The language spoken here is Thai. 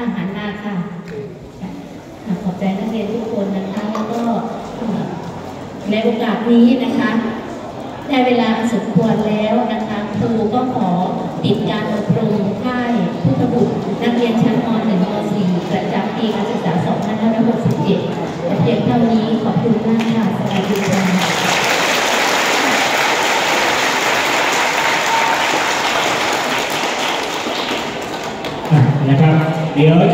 ทหารนาค่ะค่ะ ขอบใจนักเรียนทุกคนนะคะ แล้วก็เอ่อในโอกาสนี้นะคะ ได้เวลาอันสมควรแล้วนะคะครูก็ขอติดการอบรมค่ายพุทธบุตรนักเรียนชั้นม .1 ม .4 ประจำปีการศึกษา 2567แต่เพียงเท่านี้ขอบคุณมากค่ะสวัสดีค่ะ อะ นะครับ เดี๋ยว